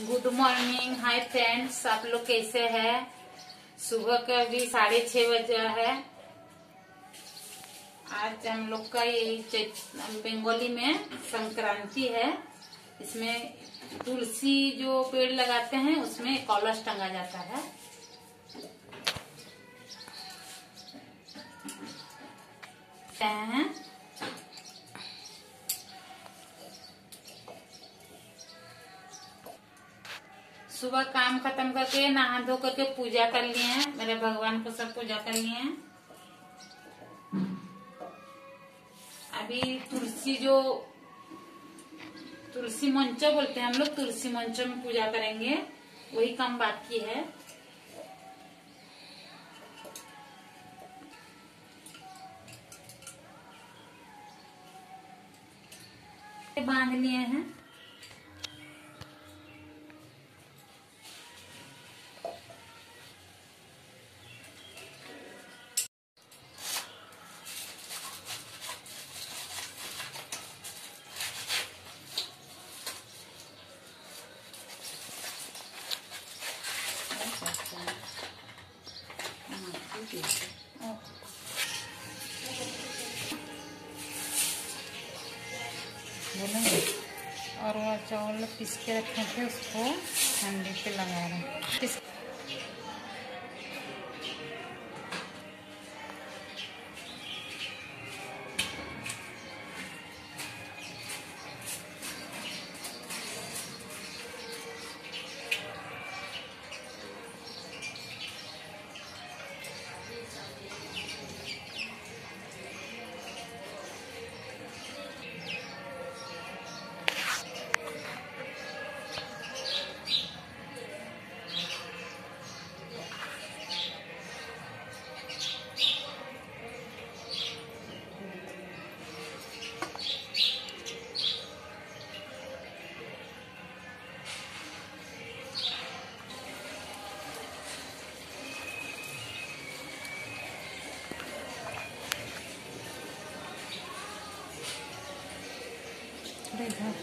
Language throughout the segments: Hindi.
गुड मॉर्निंग हाय फ्रेंड्स आप लोग कैसे हैं? सुबह का भी साढ़े छह बजे है। आज हम लोग का ये बंगाली में संक्रांति है। इसमें तुलसी जो पेड़ लगाते हैं, उसमें कॉलस टंगा जाता है। हैं? सुबह काम खत्म करके, नहा धो करके पूजा कर लिए हैं। मेरे भगवान को सब पूजा कर लिए हैं। अभी तुलसी जो, तुलसी मंचो बोलते हैं हम लोग, तुलसी मंचो में पूजा करेंगे। वही काम बाकी है। बाँध लिए हैं। बोलेंगे और वह चावल पीस के रखे थे उसको ठंडी पे लगा रहे हैं।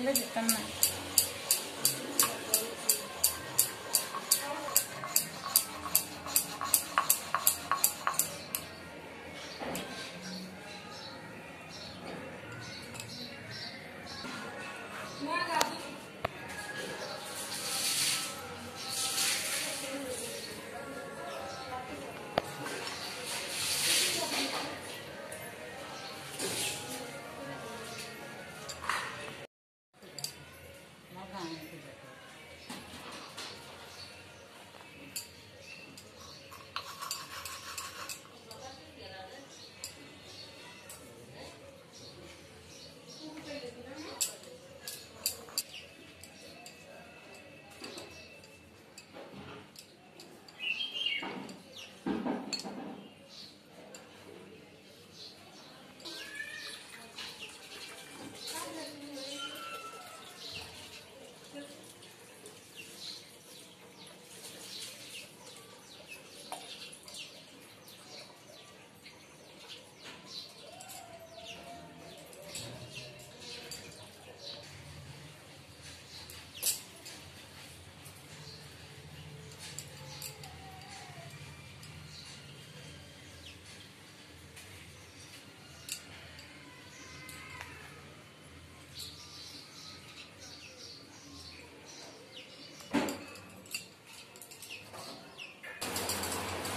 बोलते हैं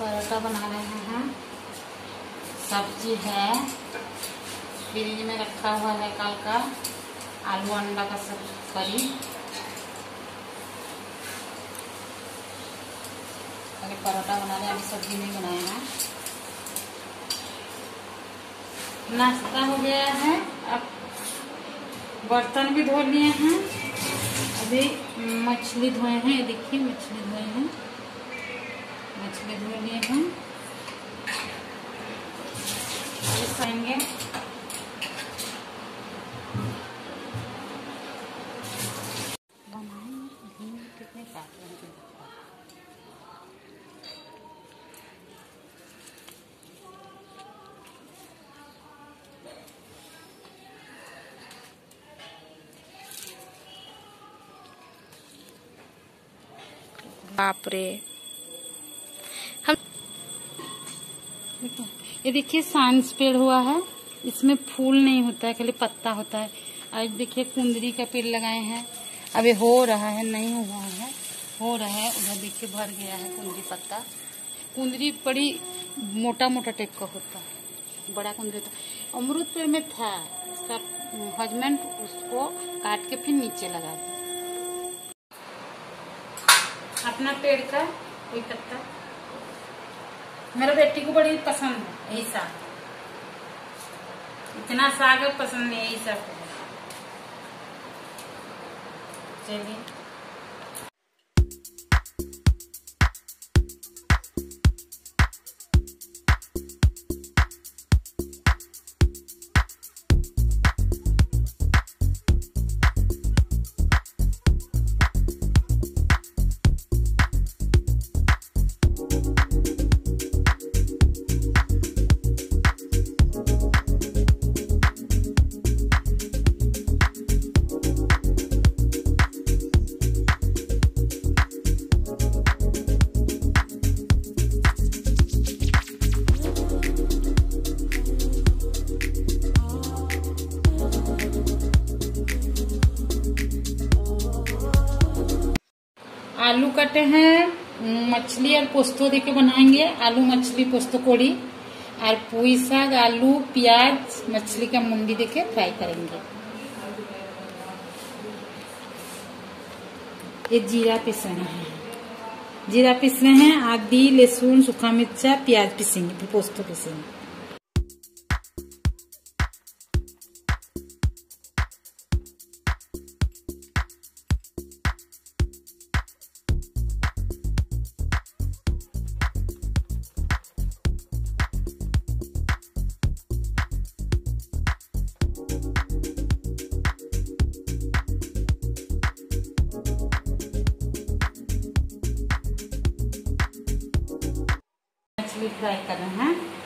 पराठा बना रहे हैं। हम सब्ज़ी है। फ्रिज में रखा हुआ है कल का आलू अंडा का सब करी। अरे पराठा बना रहे अभी सब्ज़ी नहीं बनाया है। नाश्ता हो गया है। अब बर्तन भी धो लिए हैं। अभी मछली धोए हैं देखिए मछली धोए हैं। मछली धो लिए हैं। अभी खाएँगे कितने काट रहे हैं। बाप रे। ये देखिए साइंस पेड़ हुआ है, इसमें फूल नहीं होता है, खाली पत्ता होता है। आज देखिए कुंदरी का पेड़ लगाए हैं अभी हो रहा है, नहीं हुआ है, हो रहा है, उधर देखिए भर गया है कुंदरी पत्ता। कुंदरी बड़ी मोटा मोटा टाइप का होता है, बड़ा कुंदरी होता अमरूद पेड़ में था, इसका हस्बैंड उसको काट के फिर नीचे लगा दिया। अपना पेड़ का, कोई पत्ता? मेरे बेटी को बड़ी पसंद है। यही साग इतना साग पसंद है, यही साग चलिए। कटे हैं। मछली और पोस्तो दे के बनाएँगे। आलू, मछली, पोस्तो, कोड़ी। और पुई साग, आलू, प्याज, मछली का मुंडी दे के फ्राई करेंगे। ये जीरा पीस रहे हैं। जीरा पीस रहे हैं आदि लहसुन, सूखा मिर्चा, प्याज पीसेंगे पोस्तो पीसेंगे। फ्राई कर रहे हैं।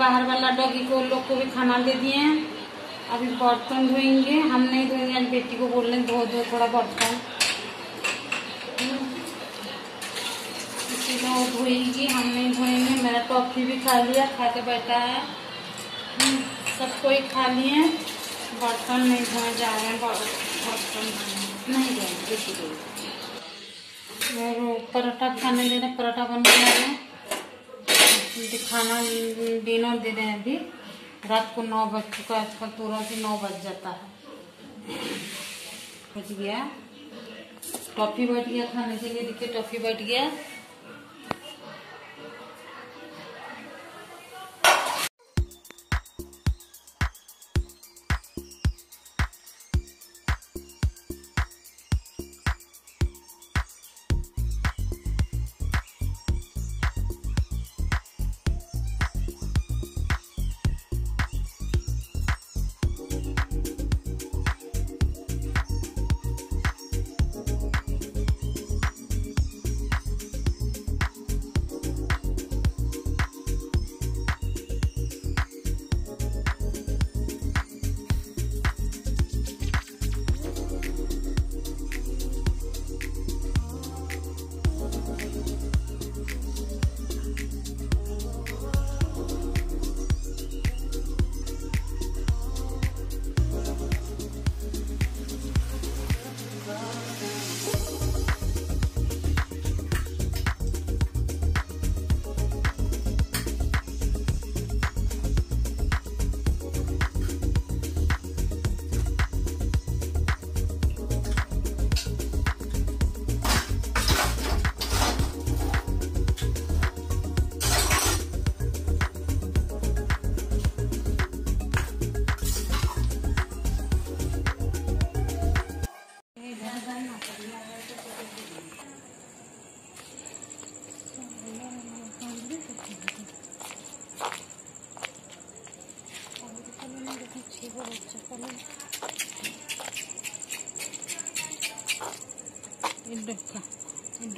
बाहर वाला डॉगी को लोग को भी खाना दे दिए हैं। अभी बर्तन धोएँगे। हम नहीं धोएँगे आज बेटी को बोल रहे धो दो थोड़ा बर्तन। इसी में वो धोएगी हम नहीं धोएँगे। मेरा टॉफी भी खा लिया खा के बैठा है। हम्म, सब कोई खा लिए बर्तन नहीं धोए जा रहे हैं बर्तन नहीं जाएँगे बेटी को। और पराठा खाने दे रहे पराठा बन के आ रहे हैं। खाना डिनर दे रहे हैं अभी। रात को नौ बज चुका है आजकल तुरंत ही नौ बज जाता है। बच गया। टॉफी बैठ गया खाने के लिए देखिए टॉफी बैठ गया।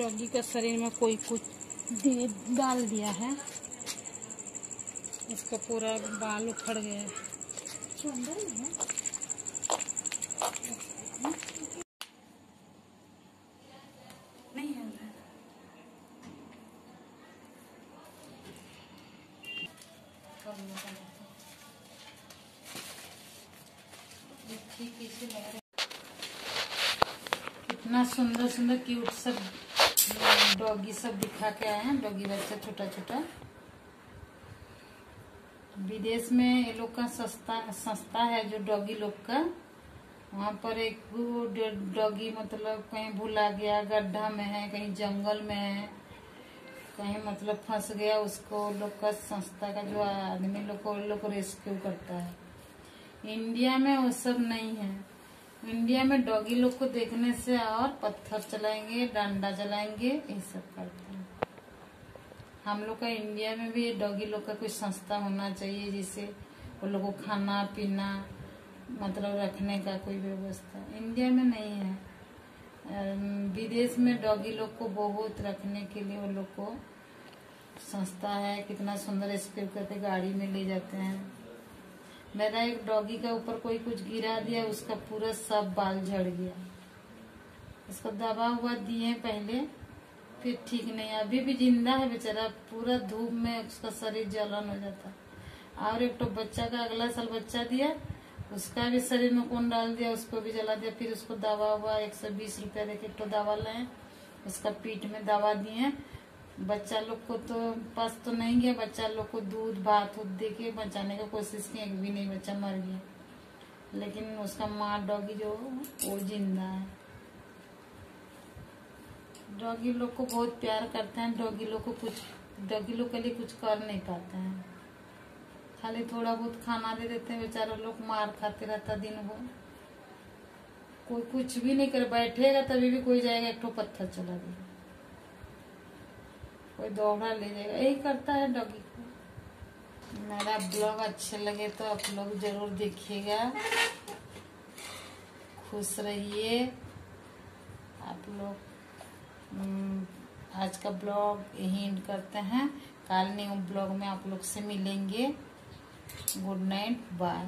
डॉगी का शरीर में कोई कुछ दे डाल दिया है इसका पूरा बाल उखड़ गया है। कितना सुंदर सुंदर क्यूट सब डॉगी सब दिखा के आए हैं। डॉगी बच्चा छोटा छोटा। विदेश में ये लोग का सस्ता संस्था है जो डॉगी लोग का। वहाँ पर एक डॉगी मतलब कहीं भुला गया, गड्ढा में है, कहीं जंगल में है, कहीं मतलब फंस गया, उसको लोग का संस्था का जो आदमी लोग को लोग रेस्क्यू करता है। इंडिया में वो सब नहीं है। इंडिया में डॉगी लोग को देखने से और पत्थर चलाएँगे, डंडा चलाएँगे, ये सब करते हैं। हम लोग का इंडिया में भी डॉगी लोग का कुछ संस्था होना चाहिए, जिससे वो लोग को खाना, पीना मतलब रखने का कोई व्यवस्था इंडिया में नहीं है। विदेश में डॉगी लोग को बहुत रखने के लिए वो लोग को संस्था है, कितना सुंदर स्क्रिप करके गाड़ी में ले जाते हैं। मेरा एक डॉगी का ऊपर कोई कुछ गिरा दिया, उसका पूरा सब बाल झड़ गया। उसको दबा हुआ दिए पहले, फिर ठीक नहीं। अभी भी ज़िंदा है बेचारा, पूरा धूप में उसका शरीर जलन हो जाता। और एक तो बच्चा का अगला साल बच्चा दिया, उसका भी शरीर में कौन डाल दिया, उसको भी जला दिया, फिर उसको दवा हुआ, एक सौ बीस रूपया देके एक तो दवा लाए, उसका पीठ में दवा दिए बच्चा लोग को तो पास तो नहीं गया, बच्चा लोग को दूध, भात दे के बचाने का कोशिश की एक भी नहीं बच्चा मर गया। लेकिन उसका माँ डॉगी जो, वो ज़िंदा है। डॉगी लोग को बहुत प्यार करते हैं, डॉगी लोग को कुछ, डॉगी लोग के लिए कुछ कर नहीं पाते हैं। खाली थोड़ा बहुत खाना दे देते हैं, बेचारा लोग मार खाते रहता दिन भर। कोई कुछ भी नहीं कर, बैठेगा तभी भी कोई जाएगा, एक ठो पत्थर चला देगा। कोई दौड़ा ले जाएगा। यही करता है डॉगी को। मेरा ब्लॉग अच्छे लगे तो आप लोग ज़रूर देखिएगा। खुश रहिए। आप लोग हम्म, आज का ब्लॉग यही एंड करते हैं। कल न्यू ब्लॉग में आप लोग से मिलेंगे। Good night bye